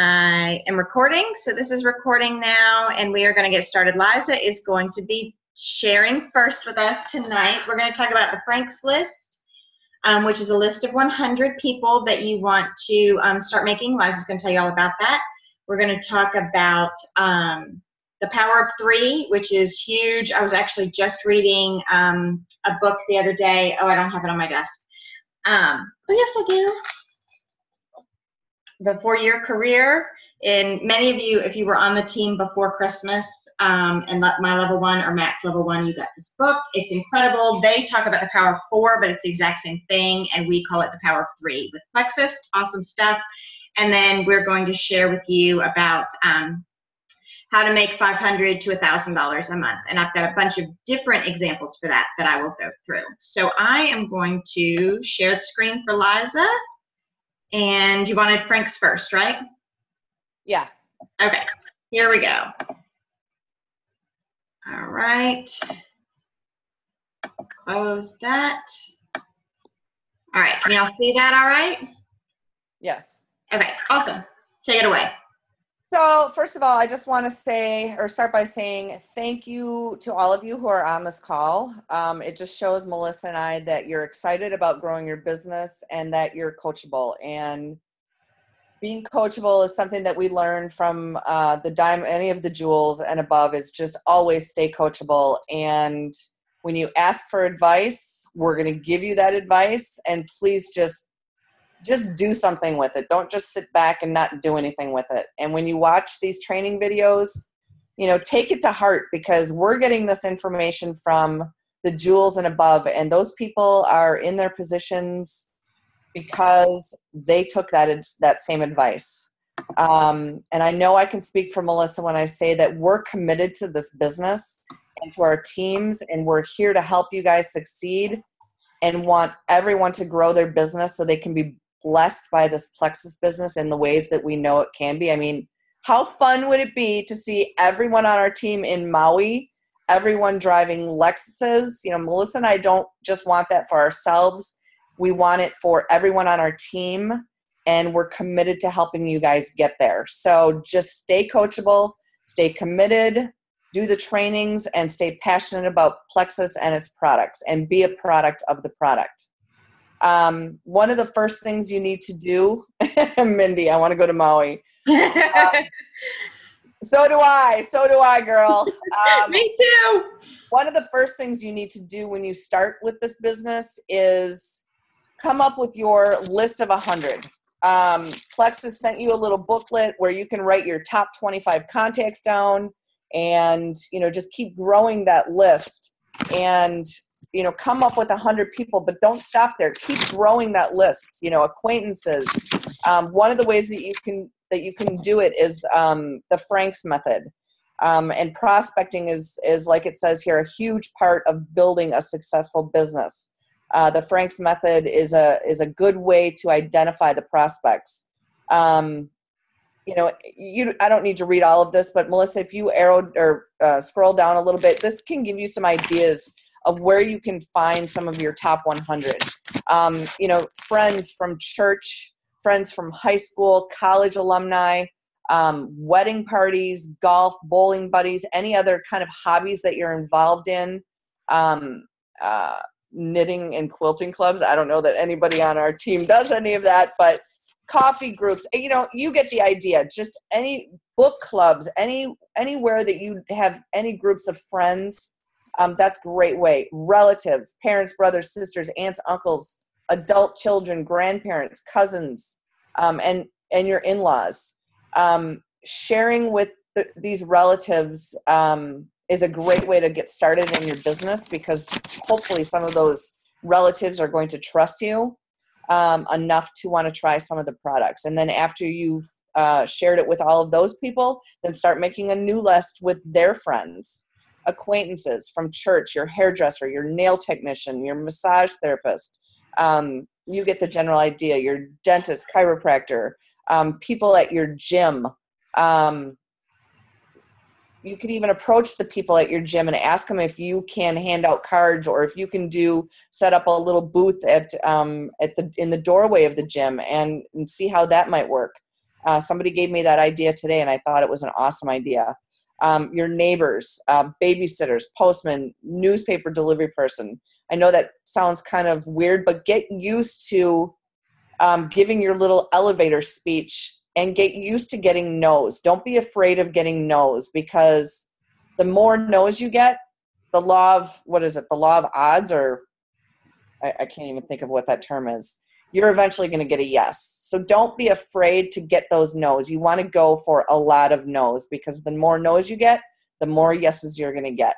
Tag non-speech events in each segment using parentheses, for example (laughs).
I am recording, so this is recording now, and we are going to get started. Liza is going to be sharing first with us tonight. We're going to talk about the Frank's List, um, which is a list of 100 people that you want to um, start making. Liza's going to tell you all about that. We're going to talk about um, the Power of Three, which is huge. I was actually just reading um, a book the other day. Oh, I don't have it on my desk. Oh, yes, I do the four-year career. And many of you, if you were on the team before Christmas um, and my level one or Max level one, you got this book. It's incredible. They talk about the power of four, but it's the exact same thing, and we call it the power of three with Plexus. Awesome stuff. And then we're going to share with you about um, how to make 500 to $1,000 a month. And I've got a bunch of different examples for that that I will go through. So I am going to share the screen for Liza. And you wanted Frank's first, right? Yeah. Okay, here we go. All right. Close that. All right, can y'all see that all right? Yes. Okay, awesome. Take it away. So, first of all, I just want to say or start by saying thank you to all of you who are on this call. Um, it just shows Melissa and I that you're excited about growing your business and that you're coachable. And being coachable is something that we learned from uh, the dime, any of the jewels and above is just always stay coachable. And when you ask for advice, we're going to give you that advice. And please just just do something with it. Don't just sit back and not do anything with it. And when you watch these training videos, you know, take it to heart because we're getting this information from the jewels and above, and those people are in their positions because they took that that same advice. Um, and I know I can speak for Melissa when I say that we're committed to this business and to our teams, and we're here to help you guys succeed and want everyone to grow their business so they can be blessed by this plexus business in the ways that we know it can be. I mean, how fun would it be to see everyone on our team in Maui, everyone driving Lexuses? You know, Melissa and I don't just want that for ourselves, we want it for everyone on our team, and we're committed to helping you guys get there. So just stay coachable, stay committed. Do the trainings and stay passionate about Plexus and its products and be a product of the product. Um, one of the first things you need to do, (laughs) Mindy, I want to go to Maui. (laughs) So do I. So do I, girl. (laughs) Um, Me too. One of the first things you need to do when you start with this business is come up with your list of 100. Um, Plexus sent you a little booklet where you can write your top 25 contacts down and you know just keep growing that list and you know come up with a hundred people but don't stop there. Keep growing that list you know acquaintances. Um, one of the ways that you can that you can do it is um, the franks method. Um, and prospecting is is like it says here a huge part of building a successful business. Uh, the franks method is a is a good way to identify the prospects. Um, you know you i don't need to read all of this but melissa if you arrowed or uh, scroll down a little bit this can give you some ideas of where you can find some of your top 100. Um, you know, friends from church, friends from high school, college alumni, um, wedding parties, golf, bowling buddies, any other kind of hobbies that you're involved in. Um, uh, knitting and quilting clubs. I don't know that anybody on our team does any of that, but coffee groups you know you get the idea just any book clubs any anywhere that you have any groups of friends um, that's great way. Relatives, parents, brothers, sisters, aunts, uncles, adult children, grandparents, cousins, um, and and your in-laws. Um, sharing with the, these relatives um, is a great way to get started in your business because hopefully some of those relatives are going to trust you um, enough to want to try some of the products. And then after you've uh, shared it with all of those people, then start making a new list with their friends acquaintances from church, your hairdresser, your nail technician, your massage therapist. Um, you get the general idea. Your dentist, chiropractor, um, people at your gym. Um, you could even approach the people at your gym and ask them if you can hand out cards or if you can do set up a little booth at um, at the in the doorway of the gym and, and see how that might work. Uh, somebody gave me that idea today, and I thought it was an awesome idea. Um, your neighbors, uh, babysitters, postman, newspaper delivery person. I know that sounds kind of weird, but get used to um, giving your little elevator speech and get used to getting no's. Don't be afraid of getting no's because the more no's you get, the law of what is it? The law of odds, or I, I can't even think of what that term is. You're eventually going to get a yes. So don't be afraid to get those no's. You want to go for a lot of no's because the more no's you get, the more yeses you're going to get.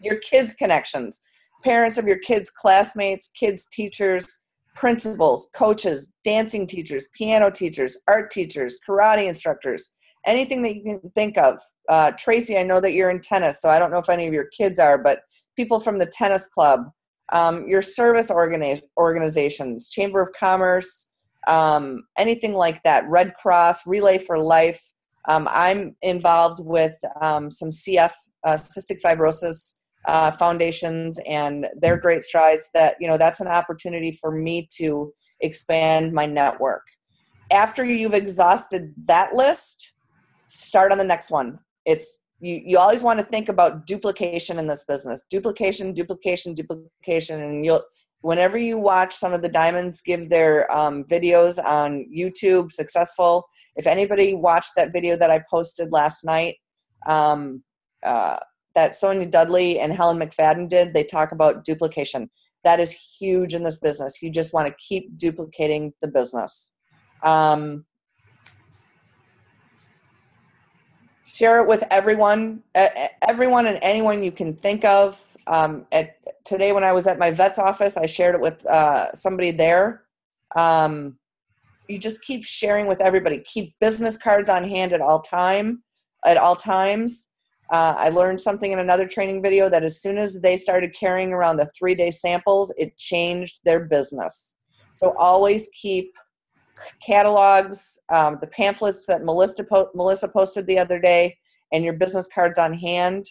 Your kids' connections, parents of your kids' classmates, kids' teachers, principals, coaches, dancing teachers, piano teachers, art teachers, karate instructors, anything that you can think of. Uh, Tracy, I know that you're in tennis, so I don't know if any of your kids are, but people from the tennis club, um, your service organi- organizations, Chamber of Commerce, um, anything like that, Red Cross, Relay for Life. Um, I'm involved with um, some CF, uh, cystic fibrosis uh, foundations and their great strides that you know that's an opportunity for me to expand my network after you've exhausted that list start on the next one it's you, you always want to think about duplication in this business duplication duplication duplication and you'll whenever you watch some of the diamonds give their um, videos on youtube successful if anybody watched that video that i posted last night um, uh, that Sonia Dudley and Helen McFadden did, they talk about duplication. That is huge in this business. You just want to keep duplicating the business. Um, share it with everyone, everyone and anyone you can think of. Um, at today, when I was at my vet's office, I shared it with uh, somebody there. Um, you just keep sharing with everybody. Keep business cards on hand at all time, at all times. Uh, I learned something in another training video that as soon as they started carrying around the three day samples, it changed their business. So always keep catalogs, um, the pamphlets that Melissa, po- Melissa posted the other day, and your business cards on hand.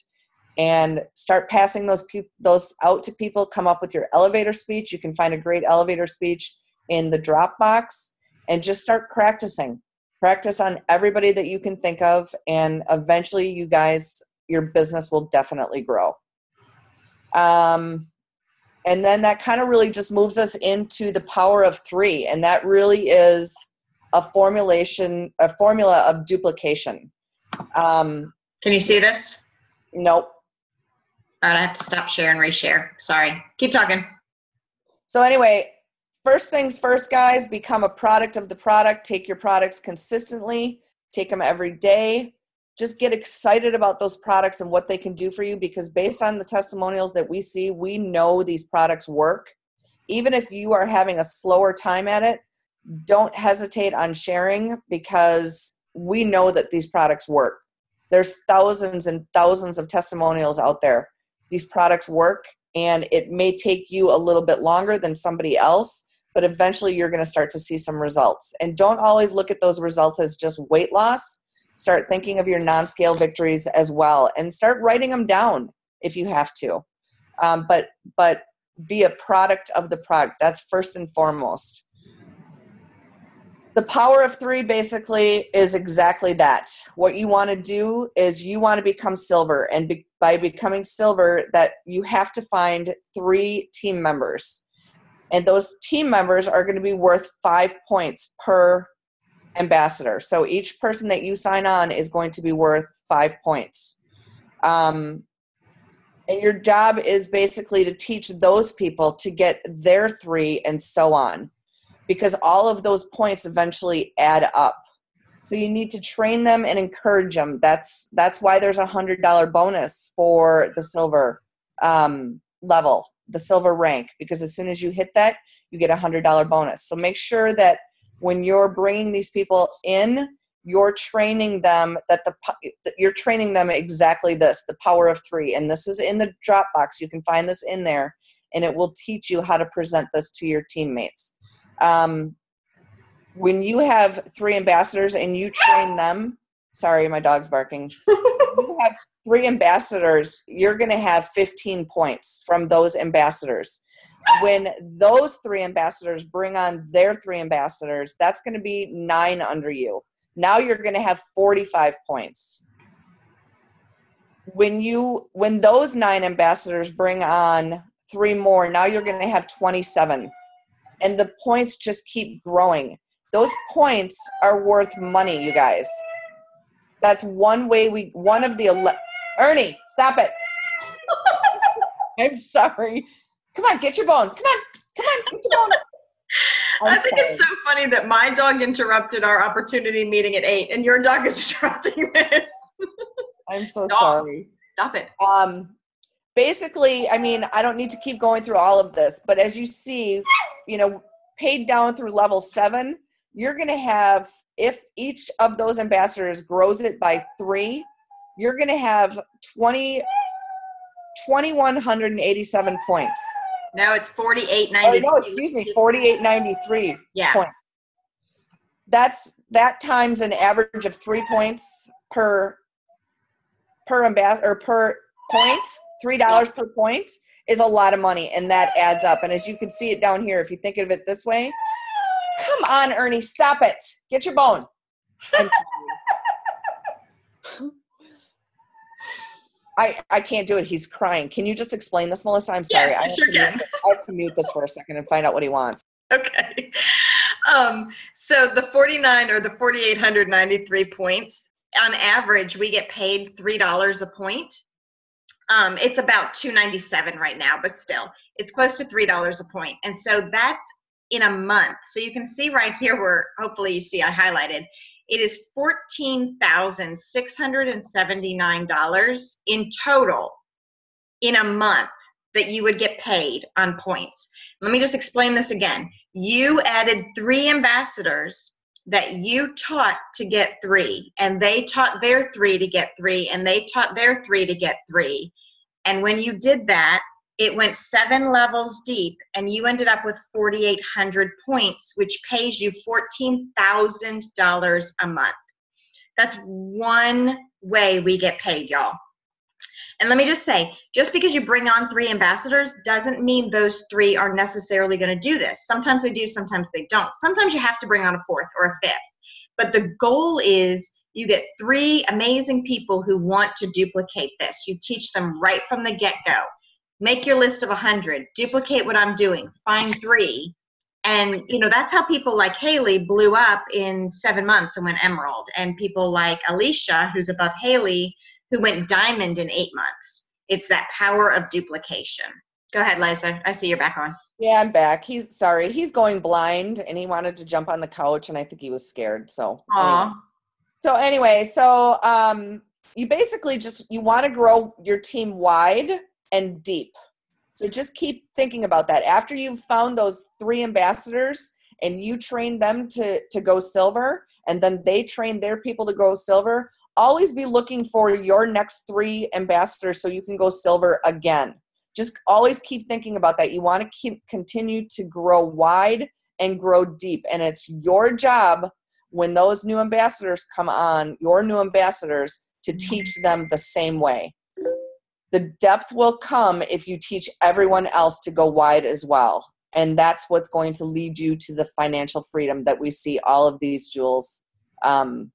And start passing those pe- those out to people. Come up with your elevator speech. You can find a great elevator speech in the Dropbox, and just start practicing practice on everybody that you can think of and eventually you guys your business will definitely grow um, and then that kind of really just moves us into the power of three and that really is a formulation a formula of duplication. Um, can you see this? Nope. All right i have to stop share and reshare. Sorry. Keep talking. So anyway first things first, guys, become a product of the product. Take your products consistently, take them every day. Just get excited about those products and what they can do for you because, based on the testimonials that we see, we know these products work. Even if you are having a slower time at it, don't hesitate on sharing because we know that these products work. There's thousands and thousands of testimonials out there. These products work, and it may take you a little bit longer than somebody else, but eventually you're going to start to see some results. And don't always look at those results as just weight loss. Start thinking of your non scale victories as well and start writing them down if you have to. Um, but, but be a product of the product. That's first and foremost. The power of three basically is exactly that. What you want to do is you want to become silver, and be, by becoming silver, that you have to find three team members and those team members are going to be worth five points per ambassador. So each person that you sign on is going to be worth five points. Um, and your job is basically to teach those people to get their three and so on, because all of those points eventually add up. So you need to train them and encourage them. That's that's why there's a hundred dollar bonus for the silver um, level the silver rank because as soon as you hit that, you get a hundred dollar bonus. So make sure that when you're bringing these people in, you're training them that the you're training them exactly this the power of three. And this is in the dropbox. You can find this in there and it will teach you how to present this to your teammates. Um, when you have three ambassadors and you train them sorry my dog's barking. (laughs) You have three ambassadors, you're going to have 15 points from those ambassadors. When those three ambassadors bring on their three ambassadors, that's going to be nine under you. Now you're going to have 45 points. When you when those nine ambassadors bring on three more, now you're going to have 27. And the points just keep growing. Those points are worth money, you guys. That's one way we one of the ele- Ernie, stop it. (laughs) I'm sorry. Come on, get your bone. Come on. Come on, get your bone. (laughs) I'm i think sorry. it's so funny that my dog interrupted our opportunity meeting at eight, and your dog is (laughs) interrupting this. I'm so sorry. Stop it. Um, basically, I mean, I don't need to keep going through all of this, but as you see, you know, paid down through level seven, you're going to have if each of those ambassadors grows it by three, you're going to have 20 2187 points. No, it's 48.93. Oh, no, excuse me, 48.93. Yeah. Point. That's that times an average of three points per per ambassador or per point, three dollars dollars per point is a lot of money, and that adds up. And as you can see it down here, if you think of it this way, come on, Ernie, stop it. Get your bone. (laughs) I, I can't do it. He's crying. Can you just explain this, Melissa? I'm sorry. Yeah, I, have sure mute, I have to mute this for a second and find out what he wants. Okay. Um, so the 49 or the 4,893 points, on average, we get paid $3 a point. Um, it's about 297 right now, but still, it's close to $3 a point. And so that's in a month. So you can see right here where hopefully you see I highlighted it is $14,679 in total in a month that you would get paid on points. Let me just explain this again. You added three ambassadors that you taught to get three, and they taught their three to get three, and they taught their three to get three. And when you did that, it went seven levels deep and you ended up with 4,800 points, which pays you $14,000 a month. That's one way we get paid, y'all. And let me just say, just because you bring on three ambassadors doesn't mean those three are necessarily going to do this. Sometimes they do, sometimes they don't. Sometimes you have to bring on a fourth or a fifth. But the goal is you get three amazing people who want to duplicate this. You teach them right from the get go make your list of 100 duplicate what i'm doing. Find three. And you know that's how people like haley blew up in seven months and went emerald. And people like alicia who's above haley who went diamond in eight months. It's that power of duplication. Go ahead liza. I see you're back on. Yeah i'm back. He's sorry. He's going blind and he wanted to jump on the couch and i think he was scared. So Aww. Anyway. so anyway so um you basically just you want to grow your team wide and deep. So just keep thinking about that. After you've found those three ambassadors and you train them to, to go silver, and then they train their people to go silver, always be looking for your next three ambassadors so you can go silver again. Just always keep thinking about that. You want to keep continue to grow wide and grow deep. And it's your job when those new ambassadors come on, your new ambassadors, to teach them the same way. The depth will come if you teach everyone else to go wide as well. And that's what's going to lead you to the financial freedom that we see all of these jewels um,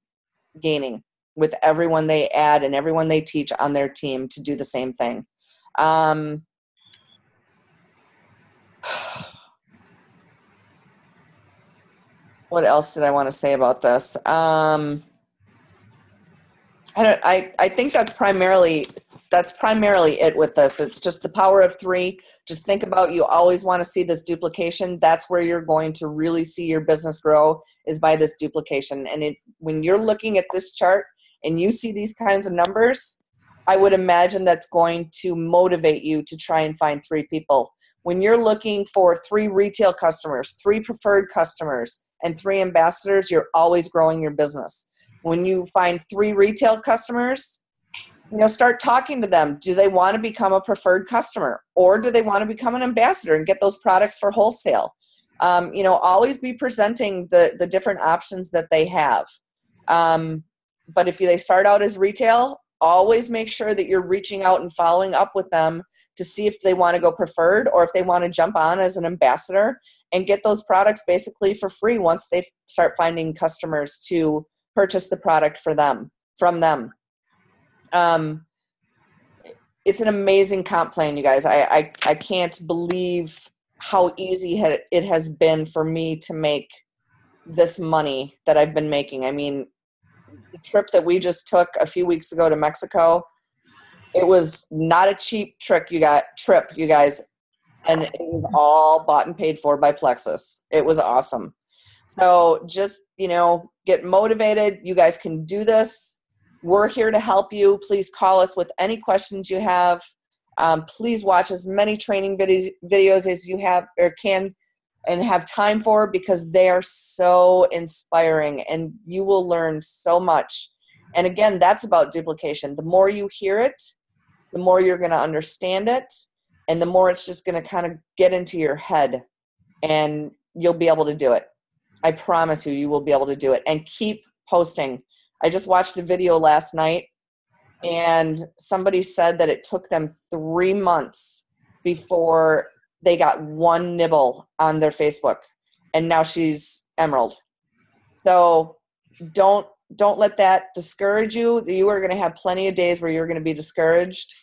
gaining with everyone they add and everyone they teach on their team to do the same thing. Um, (sighs) what else did I want to say about this? Um, I, don't, I, I think that's primarily that's primarily it with this. It's just the power of three. Just think about you always want to see this duplication. That's where you're going to really see your business grow is by this duplication. And if when you're looking at this chart and you see these kinds of numbers, I would imagine that's going to motivate you to try and find three people. When you're looking for three retail customers, three preferred customers, and three ambassadors, you're always growing your business. When you find three retail customers, you know start talking to them. Do they want to become a preferred customer? Or do they want to become an ambassador and get those products for wholesale? Um, you know always be presenting the the different options that they have. Um, but if they start out as retail always make sure that you're reaching out and following up with them to see if they want to go preferred or if they want to jump on as an ambassador and get those products basically for free once they start finding customers to purchase the product for them from them. Um, it's an amazing comp plan, you guys. I, I, I can't believe how easy it has been for me to make this money that I've been making. I mean, the trip that we just took a few weeks ago to Mexico, it was not a cheap trick you got trip, you guys. And it was all bought and paid for by Plexus. It was awesome. So just, you know, get motivated. You guys can do this. We're here to help you. Please call us with any questions you have. Um, please watch as many training videos, videos as you have or can and have time for because they are so inspiring and you will learn so much. And again, that's about duplication. The more you hear it, the more you're going to understand it, and the more it's just going to kind of get into your head and you'll be able to do it. I promise you, you will be able to do it. And keep posting. I just watched a video last night and somebody said that it took them three months before they got one nibble on their Facebook, and now she's emerald. So don't don't let that discourage you. You are going to have plenty of days where you're going to be discouraged.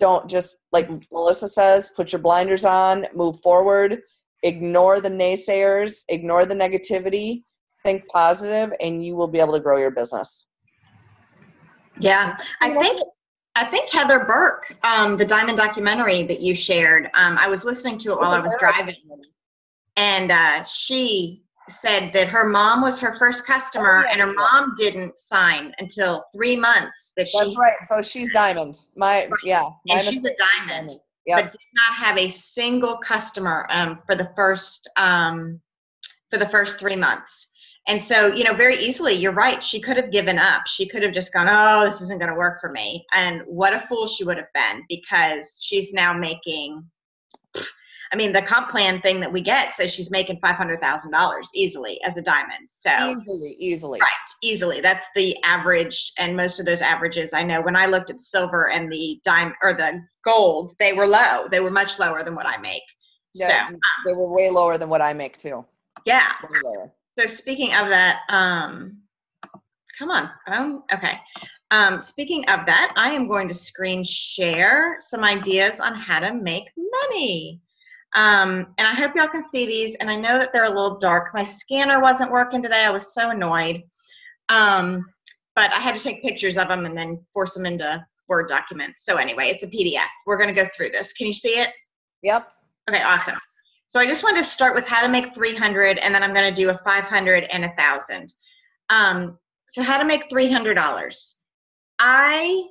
Don't just like Melissa says, put your blinders on, move forward, ignore the naysayers, ignore the negativity, think positive, and you will be able to grow your business. Yeah, I think I think Heather Burke, um, the Diamond documentary that you shared, um, I was listening to it while I was driving, and uh, she said that her mom was her first customer, oh, yeah, and her mom didn't sign until three months. That she that's right. So she's Diamond. My right. yeah, and she's a diamond, diamond. Yep. but did not have a single customer um, for the first um, for the first three months. And so, you know, very easily, you're right. She could have given up. She could have just gone, oh, this isn't going to work for me. And what a fool she would have been because she's now making, I mean, the comp plan thing that we get says she's making $500,000 easily as a diamond. So easily, easily. Right, easily. That's the average. And most of those averages, I know when I looked at the silver and the dime or the gold, they were low. They were much lower than what I make. Yeah, so, um, they were way lower than what I make too. Yeah. So speaking of that, um, come on, phone. Okay. Um, speaking of that, I am going to screen share some ideas on how to make money. Um, and I hope y'all can see these. And I know that they're a little dark. My scanner wasn't working today. I was so annoyed. Um, but I had to take pictures of them and then force them into Word documents. So anyway, it's a PDF. We're going to go through this. Can you see it? Yep. Okay, awesome. So I just wanted to start with how to make 300 and then I'm going to do a 500 and a 1000. Um, so how to make $300. I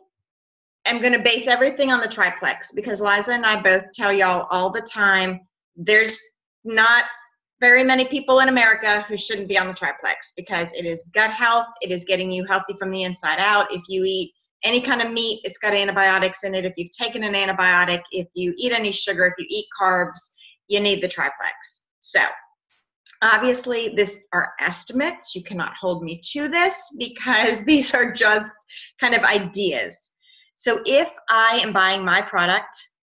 am going to base everything on the triplex because Liza and I both tell y'all all the time there's not very many people in America who shouldn't be on the triplex because it is gut health, it is getting you healthy from the inside out. If you eat any kind of meat, it's got antibiotics in it. If you've taken an antibiotic, if you eat any sugar, if you eat carbs, you need the triplex. So obviously this are estimates. You cannot hold me to this because (laughs) these are just kind of ideas. So if I am buying my product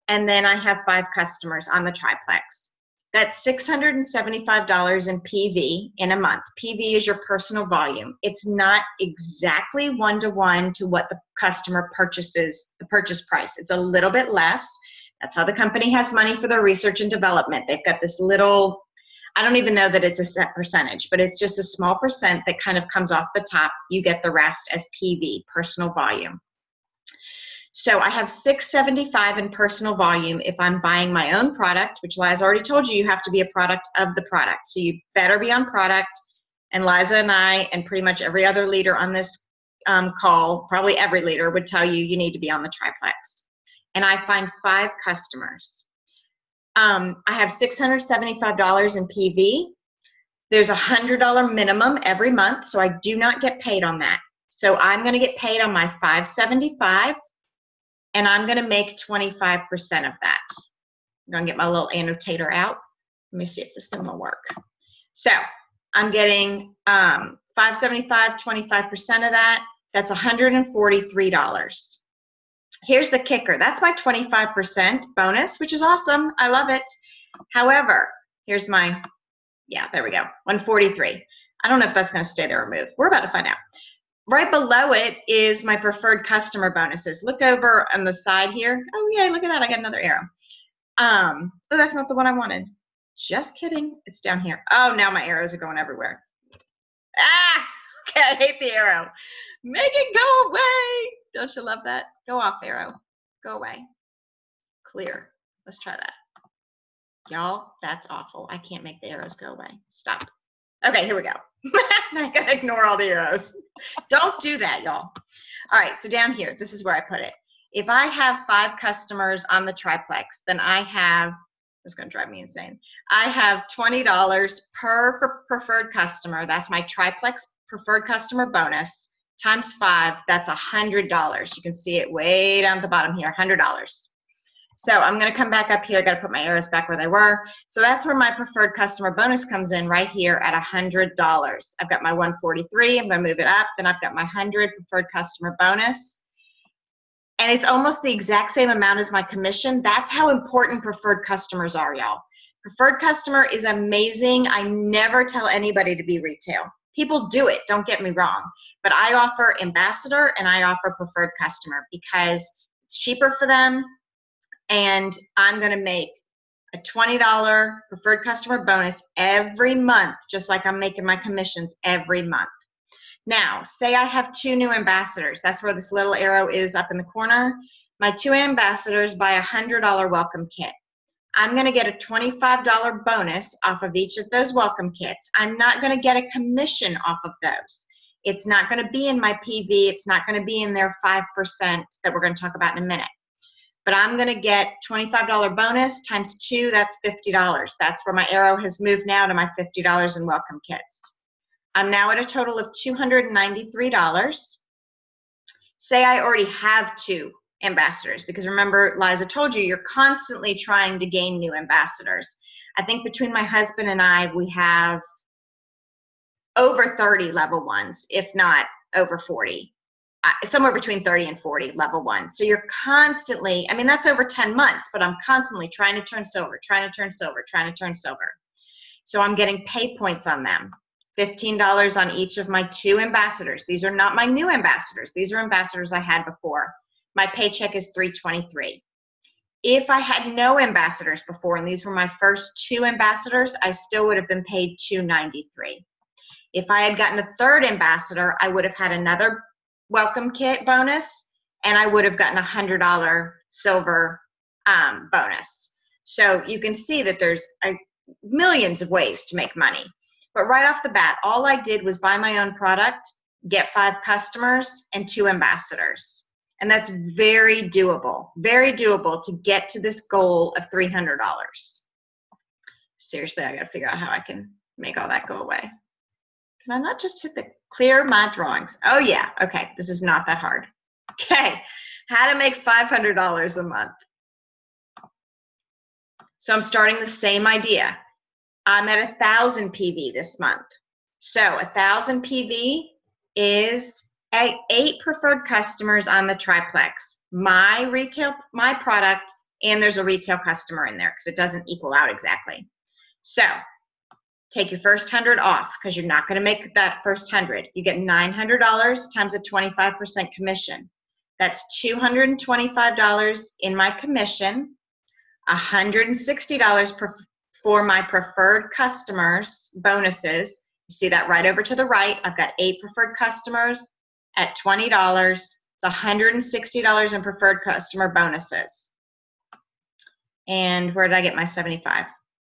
and then I have five customers on the triplex, that's $675 in PV in a month. PV is your personal volume. It's not exactly one to one to what the customer purchases, the purchase price. It's a little bit less that's how the company has money for their research and development. They've got this little, I don't even know that it's a set percentage, but it's just a small percent that kind of comes off the top. You get the rest as PV, personal volume. So I have 675 in personal volume if I'm buying my own product, which Liza already told you, you have to be a product of the product. So you better be on product. And Liza and I, and pretty much every other leader on this um, call, probably every leader would tell you you need to be on the triplex and I find five customers. Um, I have $675 in PV. There's a $100 minimum every month, so I do not get paid on that. So I'm going to get paid on my 575 and I'm going to make 25% of that. I'm going to get my little annotator out. Let me see if this thing will work. So I'm getting um, 575, 25% of that. That's $143 here's the kicker that's my 25% bonus, which is awesome. I love it. However, here's my, yeah, there we go, 143. I don't know if that's going to stay there or move. We're about to find out. Right below it is my preferred customer bonuses. Look over on the side here. Oh, yay, look at that. I got another arrow. Um, oh, that's not the one I wanted. Just kidding. It's down here. Oh, now my arrows are going everywhere. Ah, (laughs) okay, I hate the arrow. Make it go away. Don't you love that? Go off, arrow. Go away. Clear. Let's try that. Y'all, that's awful. I can't make the arrows go away. Stop. Okay, here we go. (laughs) I gotta ignore all the arrows. Don't do that, y'all. All right, so down here, this is where I put it. If I have five customers on the triplex, then I have, it's gonna drive me insane. I have $20 per preferred customer. That's my triplex preferred customer bonus times five, that's a $100. You can see it way down at the bottom here, $100. So I'm to come back up here. I got to put my arrows back where they were. So that's where my preferred customer bonus comes in right here at $100. I've got my 143. I'm to move it up. Then I've got my 100 preferred customer bonus. And it's almost the exact same amount as my commission. That's how important preferred customers are, y'all. Preferred customer is amazing. I never tell anybody to be retail. People do it, don't get me wrong. But I offer ambassador and I offer preferred customer because it's cheaper for them and I'm going to make a $20 preferred customer bonus every month, just like I'm making my commissions every month. Now, say I have two new ambassadors. That's where this little arrow is up in the corner. My two ambassadors buy a $100 welcome kit. I'm going to get a $25 bonus off of each of those welcome kits. I'm not going to get a commission off of those. It's not going to be in my PV. It's not going to be in their 5% that we're going to talk about in a minute but I'm going to get $25 bonus times two, that's $50. That's where my arrow has moved now to my $50 in welcome kits. I'm now at a total of $293. Say I already have two ambassadors, because remember, Liza told you, you're constantly trying to gain new ambassadors. I think between my husband and I, we have over 30 level ones, if not over 40 somewhere between 30 and 40 level one. So you're constantly, I mean, that's over 10 months, but I'm constantly trying to turn silver, trying to turn silver, trying to turn silver. So I'm getting pay points on them. $15 on each of my two ambassadors. These are not my new ambassadors. These are ambassadors I had before. My paycheck is 323. If I had no ambassadors before and these were my first two ambassadors, I still would have been paid 293. If I had gotten a third ambassador, I would have had another welcome kit bonus, and I would have gotten a hundred dollar silver um, bonus. So you can see that there's a, millions of ways to make money. But right off the bat, all I did was buy my own product, get five customers, and two ambassadors. And that's very doable, very doable to get to this goal of $300. Seriously, I got to figure out how I can make all that go away. Can I not just hit the clear my drawings? Oh yeah, okay, this is not that hard. Okay, how to make $500 a month. So I'm starting the same idea. I'm at a thousand PV this month. So a thousand PV is eight preferred customers on the triplex. My retail, my product, and there's a retail customer in there because it doesn't equal out exactly. So take your first hundred off because you're not going to make that first hundred. You get $900 times a 25% commission. That's $225 in my commission, $160 per, for my preferred customers bonuses. You see that right over to the right. I've got eight preferred customers at $20. It's $160 in preferred customer bonuses. And where did I get my 75?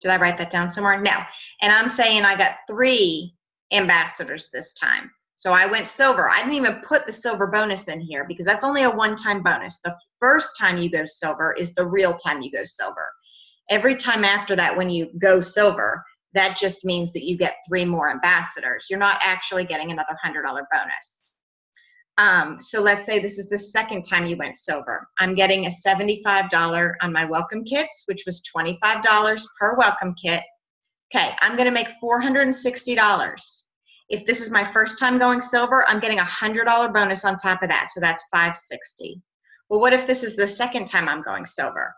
Did I write that down somewhere? No. And I'm saying I got three ambassadors this time. So I went silver. I didn't even put the silver bonus in here because that's only a one time bonus. The first time you go silver is the real time you go silver. Every time after that, when you go silver, that just means that you get three more ambassadors. You're not actually getting another $100 bonus. Um, so let's say this is the second time you went silver. I'm getting a $75 on my welcome kits, which was $25 per welcome kit. Okay, I'm going to make $460. If this is my first time going silver, I'm getting a $100 bonus on top of that, so that's 560. Well, what if this is the second time I'm going silver?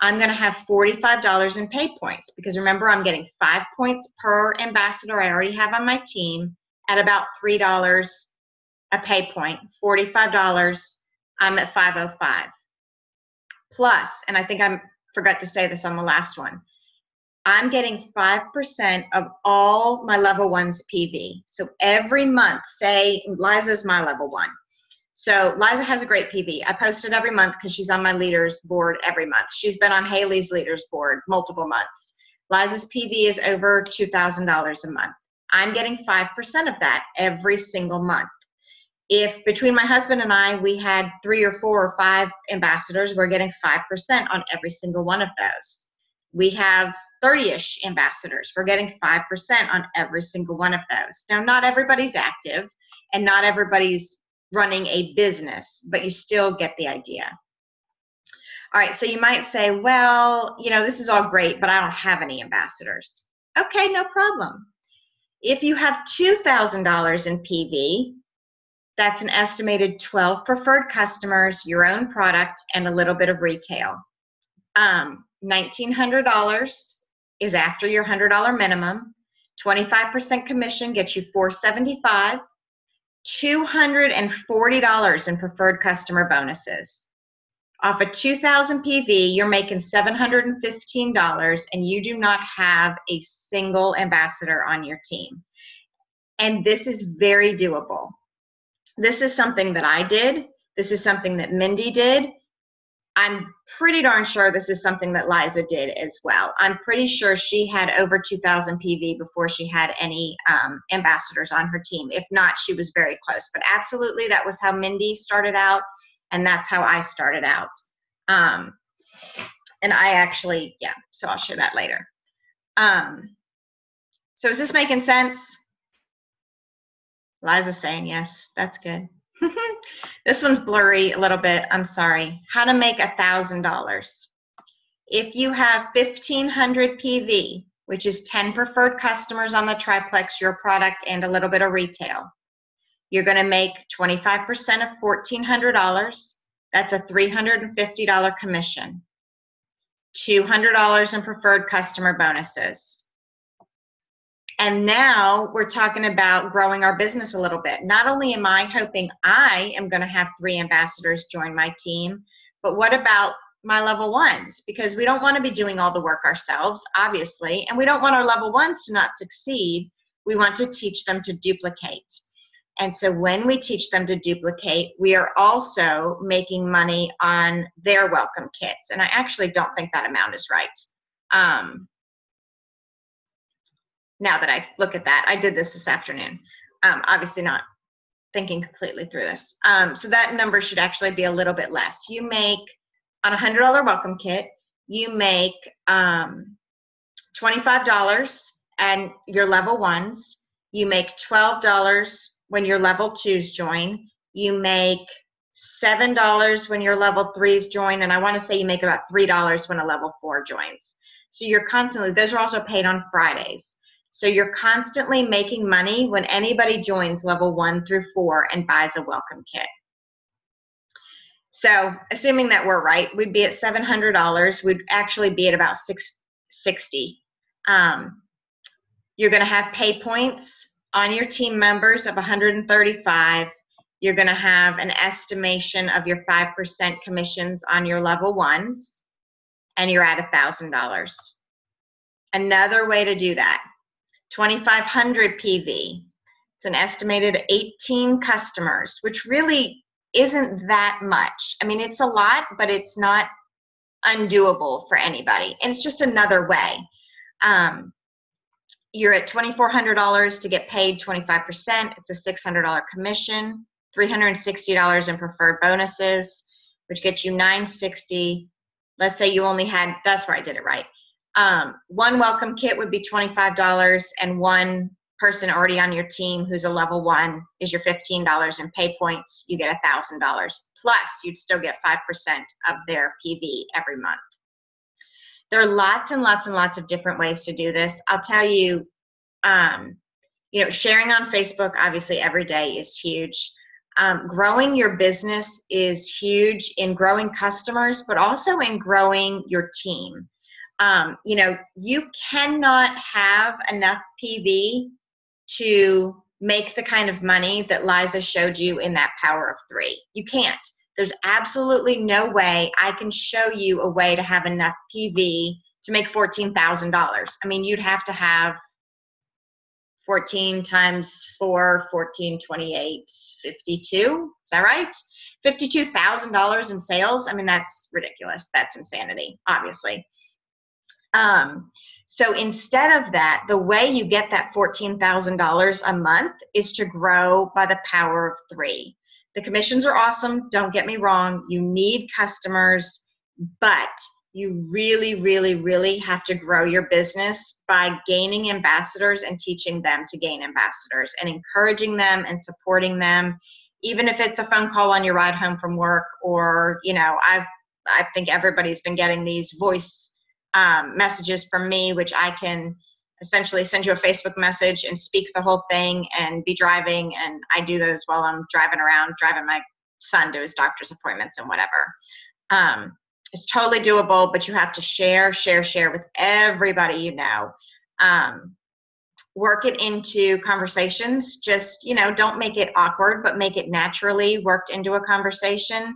I'm going to have $45 in pay points because remember, I'm getting five points per ambassador I already have on my team at about $3 a pay point. 45, I'm at 505. Plus, and I think I forgot to say this on the last one, I'm getting 5% of all my level one's PV. So every month, say Liza's my level one. So Liza has a great PV. I post it every month because she's on my leaders board every month. She's been on Haley's leaders board multiple months. Liza's PV is over $2,000 a month. I'm getting 5% of that every single month. If between my husband and I, we had three or four or five ambassadors, we're getting 5% on every single one of those. We have 30 ish ambassadors, we're getting 5% on every single one of those. Now, not everybody's active and not everybody's running a business, but you still get the idea. All right, so you might say, well, you know, this is all great, but I don't have any ambassadors. Okay, no problem. If you have $2,000 in PV, that's an estimated 12 preferred customers, your own product, and a little bit of retail. Um, $1,900 is after your $100 minimum. 25% commission gets you 475 $240 in preferred customer bonuses. Off a 2000 PV, you're making $715 and you do not have a single ambassador on your team. And this is very doable. This is something that I did. This is something that Mindy did. I'm pretty darn sure this is something that Liza did as well. I'm pretty sure she had over 2,000 PV before she had any um, ambassadors on her team. If not, she was very close. But absolutely, that was how Mindy started out, and that's how I started out. Um, and I actually, yeah, so I'll share that later. Um, so is this making sense? Liza's saying yes. That's good. (laughs) this one's blurry a little bit. I'm sorry. How to make a thousand dollars. If you have 1500 PV, which is 10 preferred customers on the triplex, your product, and a little bit of retail, you're going to make 25% of $1,400. That's a $350 commission. $200 in preferred customer bonuses. And now we're talking about growing our business a little bit. Not only am I hoping I am going to have three ambassadors join my team, but what about my level ones? Because we don't want to be doing all the work ourselves, obviously, and we don't want our level ones to not succeed. We want to teach them to duplicate. And so when we teach them to duplicate, we are also making money on their welcome kits. And I actually don't think that amount is right. Um, now that I look at that. I did this this afternoon. Um, obviously not thinking completely through this. Um, so that number should actually be a little bit less. You make on a hundred dollar welcome kit, you make um, $25 and your level ones. You make $12 when your level twos join. You make $7 when your level threes join. And I want to say you make about $3 when a level four joins. So you're constantly, those are also paid on Fridays. So you're constantly making money when anybody joins level one through four and buys a welcome kit. So assuming that we're right, we'd be at $700. We'd actually be at about 660. Um, you're going to have pay points on your team members of 135. You're going to have an estimation of your 5% commissions on your level ones, and you're at $1,000. Another way to do that 2500 PV. It's an estimated 18 customers, which really isn't that much. I mean, it's a lot, but it's not undoable for anybody. And it's just another way. Um, you're at $2,400 to get paid 25%. It's a $600 commission, $360 in preferred bonuses, which gets you 960. Let's say you only had, that's where I did it right. Um, one welcome kit would be $25 and one person already on your team who's a level one is your $15 in pay points. You get $1,000. Plus, you'd still get 5% of their PV every month. There are lots and lots and lots of different ways to do this. I'll tell you, um, you know, sharing on Facebook obviously every day is huge. Um, growing your business is huge in growing customers, but also in growing your team. Um, you know, you cannot have enough PV to make the kind of money that Liza showed you in that power of three. You can't. There's absolutely no way I can show you a way to have enough PV to make $14,000. I mean, you'd have to have 14 times 4, 14, 28, 52. Is that right? $52,000 in sales. I mean, that's ridiculous. That's insanity, obviously. Um, so instead of that, the way you get that $14,000 a month is to grow by the power of three. The commissions are awesome, don't get me wrong. You need customers, but you really, really, really have to grow your business by gaining ambassadors and teaching them to gain ambassadors and encouraging them and supporting them, even if it's a phone call on your ride home from work or, you know, I've I think everybody's been getting these voice um, messages from me, which I can essentially send you a Facebook message and speak the whole thing and be driving. And I do those while I'm driving around, driving my son to his doctor's appointments and whatever. Um, it's totally doable, but you have to share, share, share with everybody you know. Um, work it into conversations. Just, you know, don't make it awkward, but make it naturally worked into a conversation.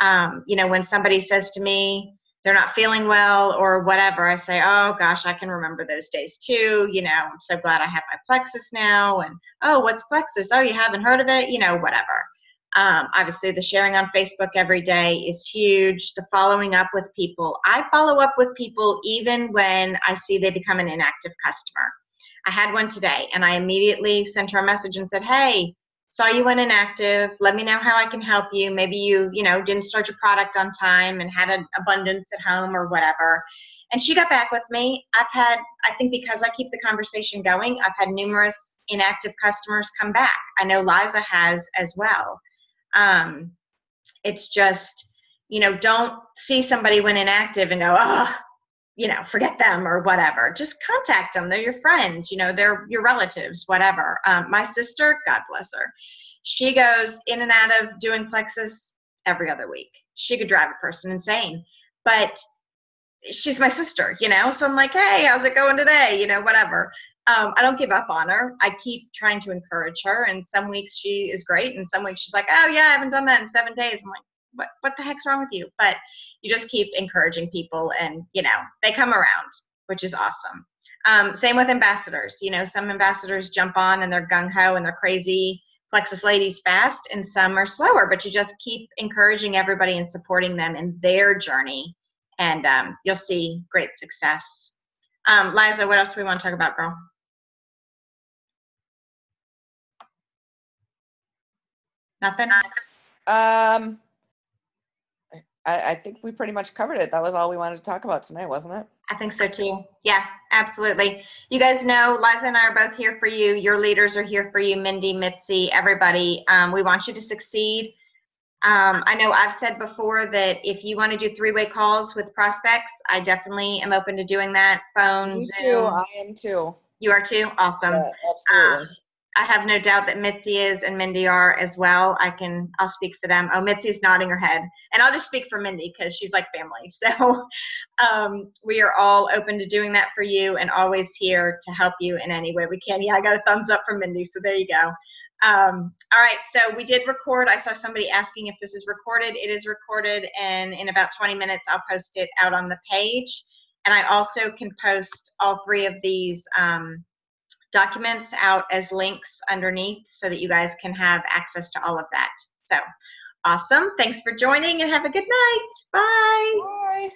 Um, you know, when somebody says to me, they're not feeling well or whatever, I say, oh gosh, I can remember those days too. You know, I'm so glad I have my plexus now. And oh, what's plexus? Oh, you haven't heard of it? You know, whatever. Um, obviously, the sharing on Facebook every day is huge. The following up with people. I follow up with people even when I see they become an inactive customer. I had one today and I immediately sent her a message and said, hey, saw you went inactive let me know how i can help you. Maybe you you know didn't start your product on time and had an abundance at home or whatever. And she got back with me. I've had i think because i keep the conversation going i've had numerous inactive customers come back. I know liza has as well. Um, it's just you know don't see somebody when inactive and go oh you know, forget them or whatever. Just contact them. They're your friends, you know, they're your relatives, whatever. Um, my sister, God bless her, she goes in and out of doing plexus every other week. She could drive a person insane, but she's my sister, you know. So I'm like, hey, how's it going today? You know, whatever. Um, I don't give up on her. I keep trying to encourage her. And some weeks she is great, and some weeks she's like, oh yeah, I haven't done that in seven days. I'm like, what what the heck's wrong with you? But you just keep encouraging people and you know they come around which is awesome. Um, same with ambassadors you know some ambassadors jump on and they're gung-ho and they're crazy plexus ladies fast and some are slower but you just keep encouraging everybody and supporting them in their journey and um, you'll see great success. Um, liza what else do we want to talk about girl? Nothing? Um I, I think we pretty much covered it. That was all we wanted to talk about tonight, wasn't it? I think so too. Yeah, absolutely. You guys know Liza and I are both here for you. Your leaders are here for you, Mindy, Mitzi, everybody. Um, we want you to succeed. Um, I know I've said before that if you want to do three-way calls with prospects, I definitely am open to doing that. Phone, Me Zoom. too. I am too. You are too. Awesome. Yeah, absolutely. Um, I have no doubt that Mitzi is and Mindy are as well. I can, I'll speak for them. Oh, Mitzi's nodding her head. And I'll just speak for Mindy because she's like family. (laughs) So um, we are all open to doing that for you and always here to help you in any way we can. Yeah, I got a thumbs up from Mindy. So there you go. Um, all right, so we did record. I saw somebody asking if this is recorded. It is recorded, and in about 20 minutes, I'll post it out on the page. And I also can post all three of these um, documents out as links underneath so that you guys can have access to all of that. So awesome. Thanks for joining and have a good night. Bye. Bye.